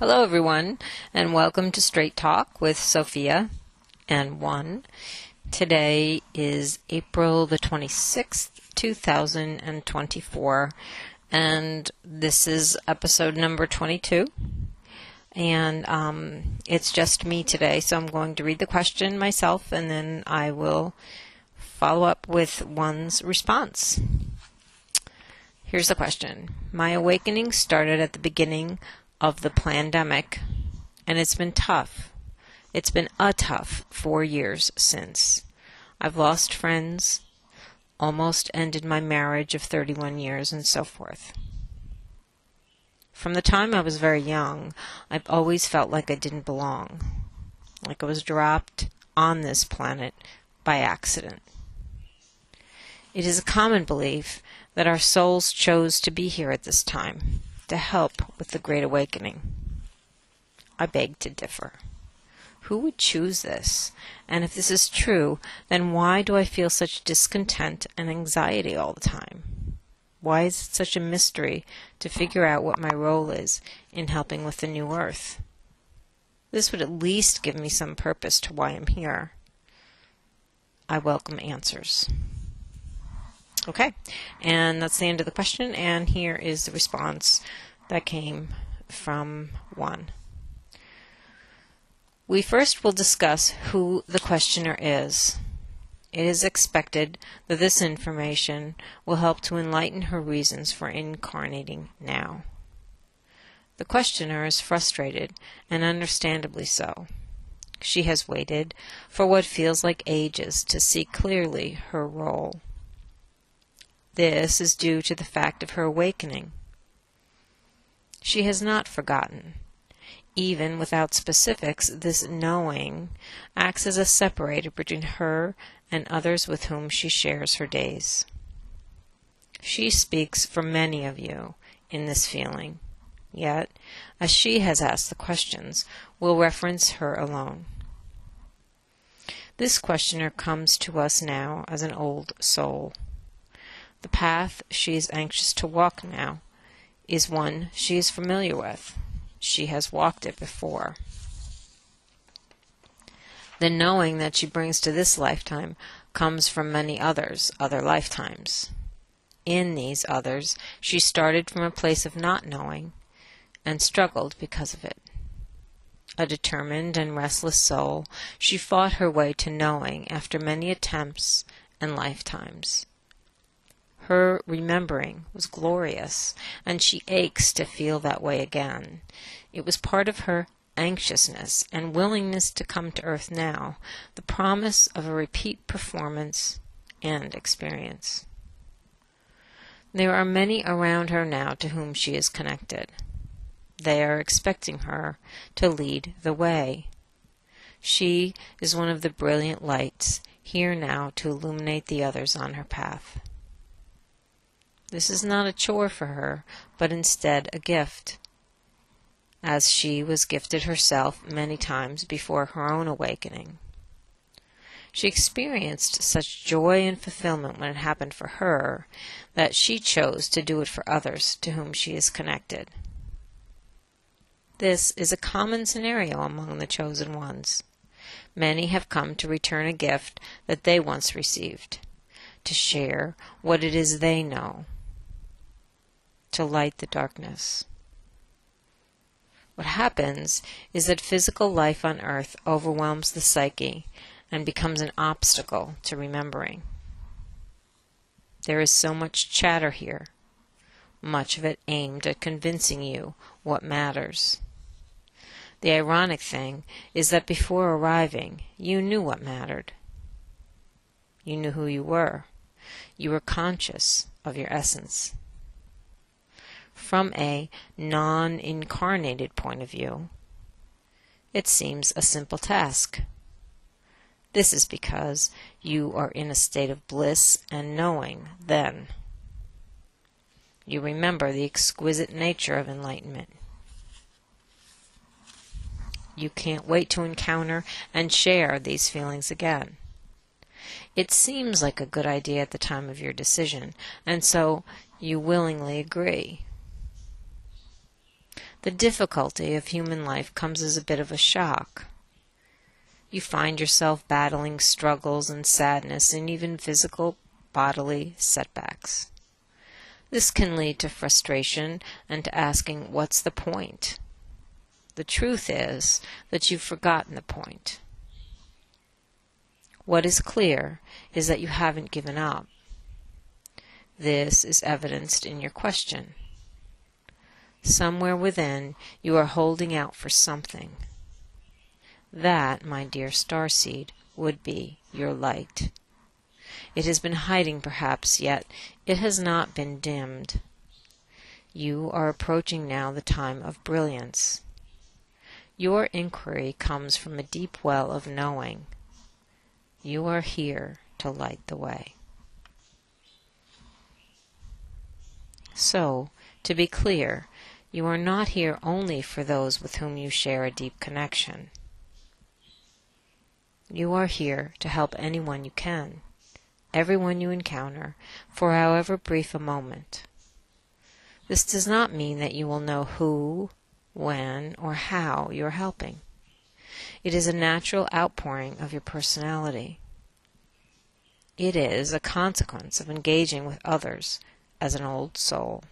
Hello, everyone, and welcome to Straight Talk with Sophia and One. Today is April the 26th, 2024, and this is episode number 22. And um, it's just me today, so I'm going to read the question myself and then I will follow up with one's response. Here's the question My awakening started at the beginning of the pandemic, and it's been tough. It's been a tough four years since. I've lost friends, almost ended my marriage of 31 years, and so forth. From the time I was very young, I've always felt like I didn't belong, like I was dropped on this planet by accident. It is a common belief that our souls chose to be here at this time to help with the Great Awakening. I beg to differ. Who would choose this? And if this is true, then why do I feel such discontent and anxiety all the time? Why is it such a mystery to figure out what my role is in helping with the new earth? This would at least give me some purpose to why I'm here. I welcome answers. Okay, and that's the end of the question, and here is the response that came from one. We first will discuss who the questioner is. It is expected that this information will help to enlighten her reasons for incarnating now. The questioner is frustrated, and understandably so. She has waited for what feels like ages to see clearly her role. This is due to the fact of her awakening. She has not forgotten. Even without specifics, this knowing acts as a separator between her and others with whom she shares her days. She speaks for many of you in this feeling, yet, as she has asked the questions, we'll reference her alone. This questioner comes to us now as an old soul. The path she is anxious to walk now is one she is familiar with. She has walked it before. The knowing that she brings to this lifetime comes from many others, other lifetimes. In these others, she started from a place of not knowing and struggled because of it. A determined and restless soul, she fought her way to knowing after many attempts and lifetimes. Her remembering was glorious, and she aches to feel that way again. It was part of her anxiousness and willingness to come to earth now, the promise of a repeat performance and experience. There are many around her now to whom she is connected. They are expecting her to lead the way. She is one of the brilliant lights here now to illuminate the others on her path. This is not a chore for her, but instead a gift, as she was gifted herself many times before her own awakening. She experienced such joy and fulfillment when it happened for her that she chose to do it for others to whom she is connected. This is a common scenario among the chosen ones. Many have come to return a gift that they once received, to share what it is they know to light the darkness. What happens is that physical life on earth overwhelms the psyche and becomes an obstacle to remembering. There is so much chatter here, much of it aimed at convincing you what matters. The ironic thing is that before arriving, you knew what mattered. You knew who you were. You were conscious of your essence from a non incarnated point of view, it seems a simple task. This is because you are in a state of bliss and knowing then. You remember the exquisite nature of enlightenment. You can't wait to encounter and share these feelings again. It seems like a good idea at the time of your decision, and so you willingly agree. The difficulty of human life comes as a bit of a shock. You find yourself battling struggles and sadness and even physical bodily setbacks. This can lead to frustration and to asking, What's the point? The truth is that you've forgotten the point. What is clear is that you haven't given up. This is evidenced in your question. Somewhere within, you are holding out for something. That, my dear starseed, would be your light. It has been hiding perhaps, yet it has not been dimmed. You are approaching now the time of brilliance. Your inquiry comes from a deep well of knowing. You are here to light the way. So, to be clear, you are not here only for those with whom you share a deep connection. You are here to help anyone you can, everyone you encounter, for however brief a moment. This does not mean that you will know who, when, or how you are helping. It is a natural outpouring of your personality. It is a consequence of engaging with others as an old soul.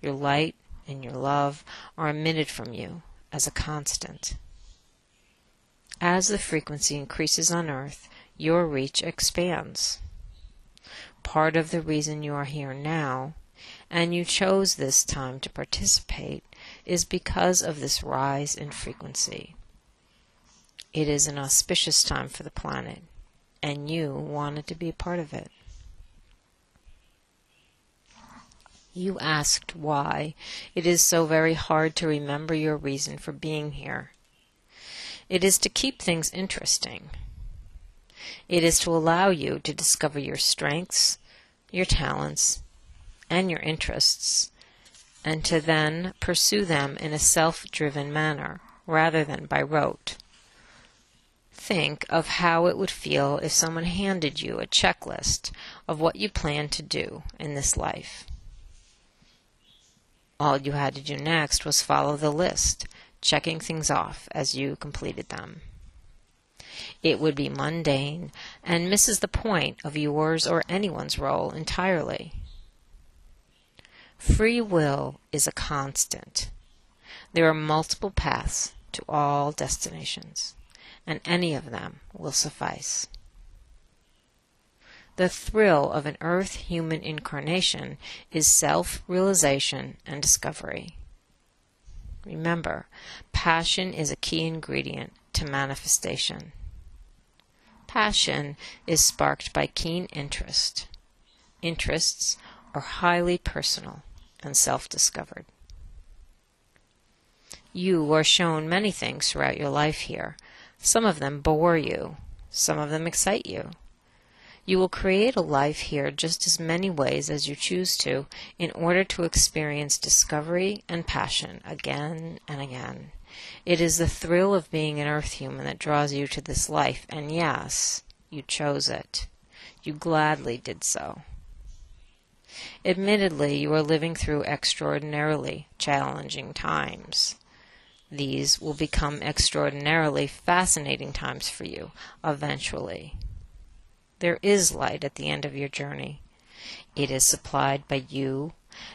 Your light and your love are emitted from you as a constant. As the frequency increases on earth, your reach expands. Part of the reason you are here now, and you chose this time to participate, is because of this rise in frequency. It is an auspicious time for the planet, and you wanted to be a part of it. You asked why it is so very hard to remember your reason for being here. It is to keep things interesting. It is to allow you to discover your strengths, your talents, and your interests, and to then pursue them in a self driven manner rather than by rote. Think of how it would feel if someone handed you a checklist of what you plan to do in this life. All you had to do next was follow the list, checking things off as you completed them. It would be mundane and misses the point of yours or anyone's role entirely. Free will is a constant. There are multiple paths to all destinations, and any of them will suffice. The thrill of an earth human incarnation is self realization and discovery. Remember, passion is a key ingredient to manifestation. Passion is sparked by keen interest. Interests are highly personal and self discovered. You are shown many things throughout your life here. Some of them bore you, some of them excite you. You will create a life here just as many ways as you choose to in order to experience discovery and passion again and again. It is the thrill of being an earth human that draws you to this life, and yes, you chose it. You gladly did so. Admittedly, you are living through extraordinarily challenging times. These will become extraordinarily fascinating times for you eventually. There is light at the end of your journey. It is supplied by you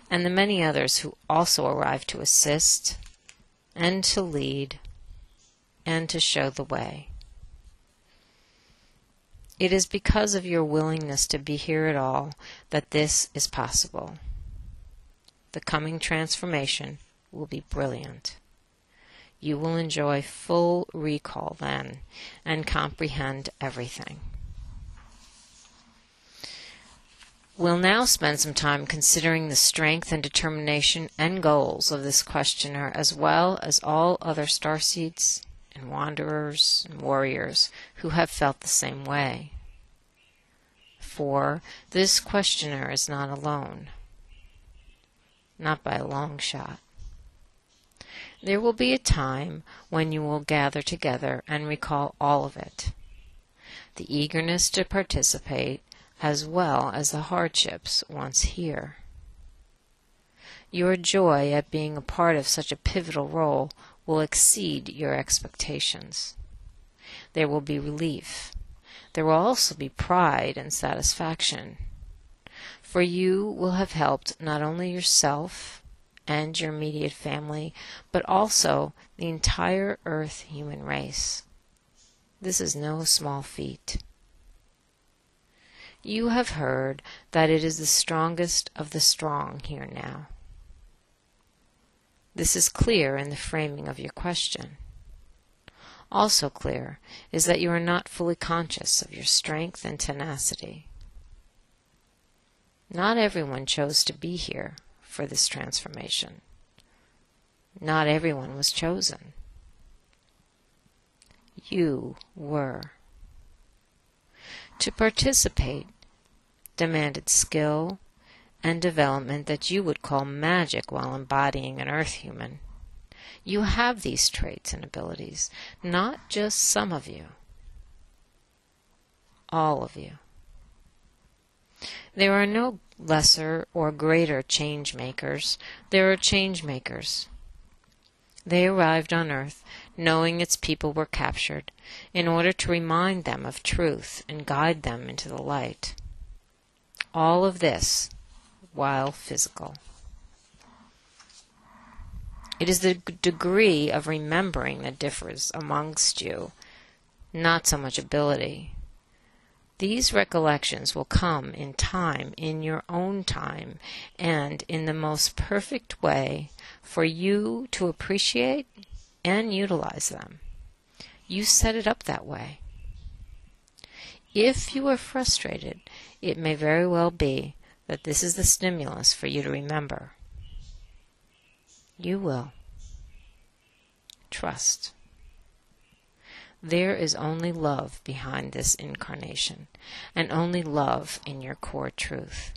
and the many others who also arrive to assist and to lead and to show the way. It is because of your willingness to be here at all that this is possible. The coming transformation will be brilliant. You will enjoy full recall then and comprehend everything. We'll now spend some time considering the strength and determination and goals of this questioner as well as all other starseeds and wanderers and warriors who have felt the same way. For this questioner is not alone, not by a long shot. There will be a time when you will gather together and recall all of it. The eagerness to participate as well as the hardships once here. Your joy at being a part of such a pivotal role will exceed your expectations. There will be relief. There will also be pride and satisfaction. For you will have helped not only yourself and your immediate family, but also the entire Earth human race. This is no small feat. You have heard that it is the strongest of the strong here now. This is clear in the framing of your question. Also clear is that you are not fully conscious of your strength and tenacity. Not everyone chose to be here for this transformation. Not everyone was chosen. You were. To participate demanded skill and development that you would call magic while embodying an earth human. You have these traits and abilities, not just some of you, all of you. There are no lesser or greater change makers, there are change makers. They arrived on earth knowing its people were captured, in order to remind them of truth and guide them into the light. All of this while physical. It is the degree of remembering that differs amongst you, not so much ability. These recollections will come in time, in your own time, and in the most perfect way for you to appreciate and utilize them. You set it up that way. If you are frustrated, it may very well be that this is the stimulus for you to remember. You will. Trust. There is only love behind this incarnation, and only love in your core truth.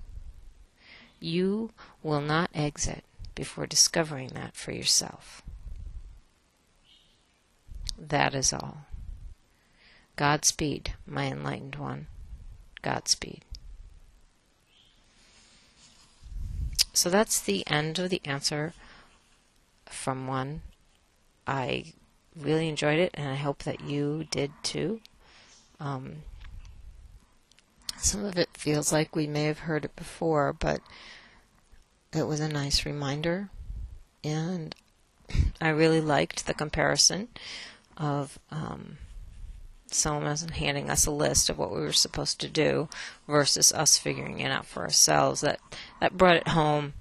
You will not exit before discovering that for yourself. That is all. Godspeed, my enlightened one. Godspeed. So that's the end of the answer from one. I really enjoyed it, and I hope that you did too. Um, some of it feels like we may have heard it before, but it was a nice reminder, and I really liked the comparison of um, someone handing us a list of what we were supposed to do versus us figuring it out for ourselves. That that brought it home,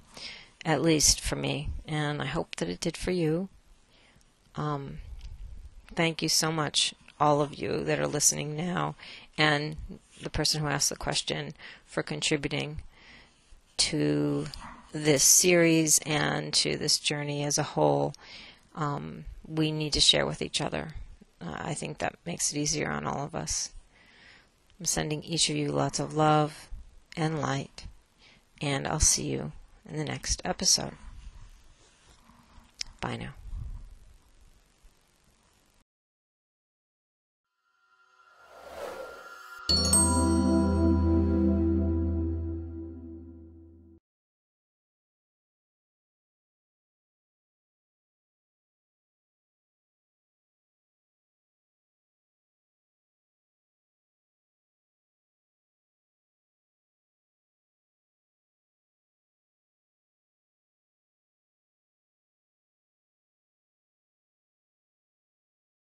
at least for me, and I hope that it did for you. Um, thank you so much, all of you that are listening now, and the person who asked the question for contributing to this series and to this journey as a whole um, we need to share with each other. Uh, I think that makes it easier on all of us. I'm sending each of you lots of love and light, and I'll see you in the next episode. Bye now.